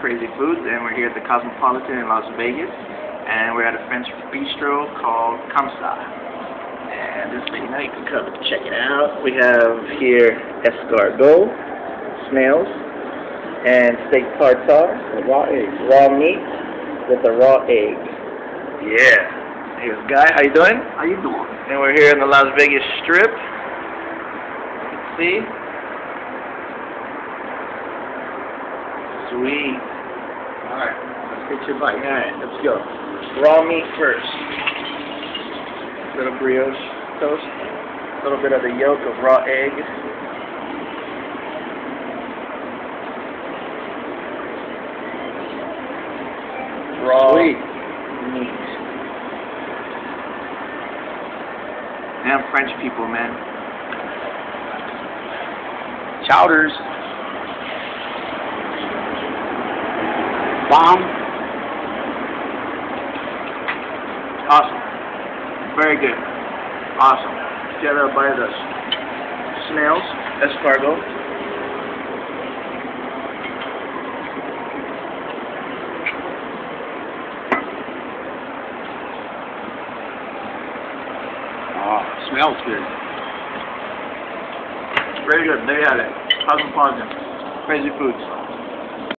Crazy Foods, and we're here at the Cosmopolitan in Las Vegas, and we're at a French bistro called Comme Ça. And this thing, now you can come and check it out. We have here escargot, snails, and steak tartare, raw egg, raw meat with a raw egg. Yeah. Here's Guy. How you doing? How you doing? And we're here in the Las Vegas Strip. See? Sweet. Alright, let's get your bite. Alright, let's go. Raw meat first. A Little brioche toast. A little bit of the yolk of raw egg. Raw Sweet. meat. Damn French people, man. Chowders. Bomb. Awesome. Very good. Awesome. Get of this. Snails, escargot. Oh, smells good. Very good. There you have it. Cosmopolitan. Crazy foods.